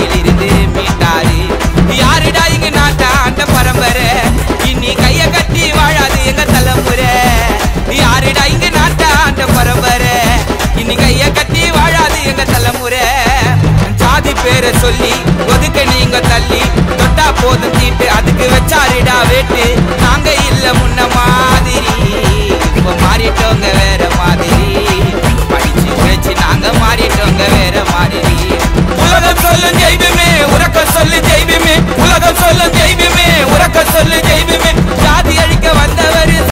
கையிலிருந்து மீட்டாரு. யாருடா இங்க நாட்ட ஆண்ட பரம்பரை? இனி கைய கட்டி வாழாது எங்க தலைமுறை? யாருடா இங்க நாட்ட ஆண்ட பரம்பரை? இனி கைய கட்டி வாழாது எங்க தலைமுறை? சாதி பேரை சொல்லி ஒதுக்க நீங்க தள்ளி தொட்டா போது தீட்டு அதுக்கு வச்சாருடா வேட்டு. நாங்க இல்ல முன்ன மாதிரி. இப்ப மாறிட்டோங்க வேற மாதிரி. படிச்சு பேச்சு நாங்க மாறிட்டோங்க வேற மாதிரி. சொல்லும் ஜெய்பமே